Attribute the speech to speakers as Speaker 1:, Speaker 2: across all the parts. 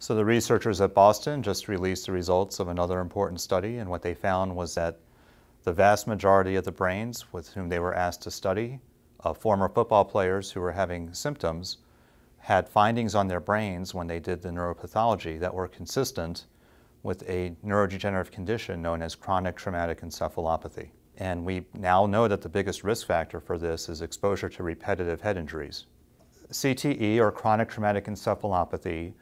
Speaker 1: So the researchers at Boston just released the results of another important study, and what they found was that the vast majority of the brains with whom they were asked to study, uh, former football players who were having symptoms, had findings on their brains when they did the neuropathology that were consistent with a neurodegenerative condition known as chronic traumatic encephalopathy. And we now know that the biggest risk factor for this is exposure to repetitive head injuries. CTE, or chronic traumatic encephalopathy,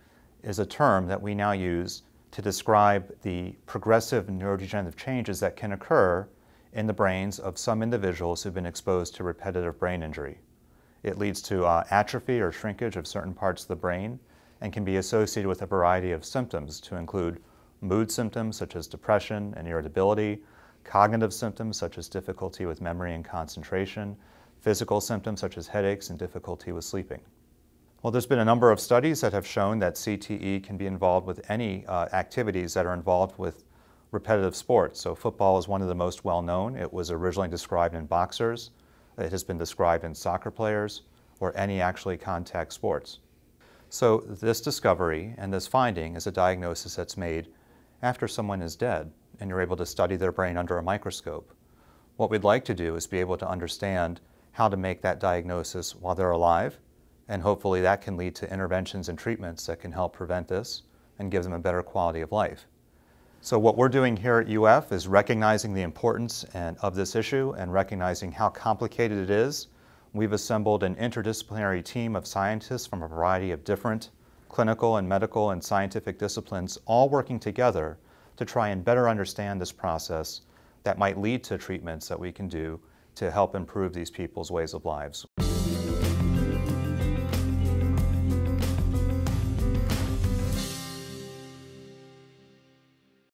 Speaker 1: is a term that we now use to describe the progressive neurodegenerative changes that can occur in the brains of some individuals who've been exposed to repetitive brain injury. It leads to uh, atrophy or shrinkage of certain parts of the brain and can be associated with a variety of symptoms to include mood symptoms such as depression and irritability, cognitive symptoms such as difficulty with memory and concentration, physical symptoms such as headaches and difficulty with sleeping. Well, there's been a number of studies that have shown that CTE can be involved with any uh, activities that are involved with repetitive sports. So football is one of the most well known. It was originally described in boxers. It has been described in soccer players or any actually contact sports. So this discovery and this finding is a diagnosis that's made after someone is dead and you're able to study their brain under a microscope. What we'd like to do is be able to understand how to make that diagnosis while they're alive, and hopefully that can lead to interventions and treatments that can help prevent this and give them a better quality of life. So what we're doing here at UF is recognizing the importance and, of this issue and recognizing how complicated it is. We've assembled an interdisciplinary team of scientists from a variety of different clinical and medical and scientific disciplines all working together to try and better understand this process that might lead to treatments that we can do to help improve these people's ways of lives.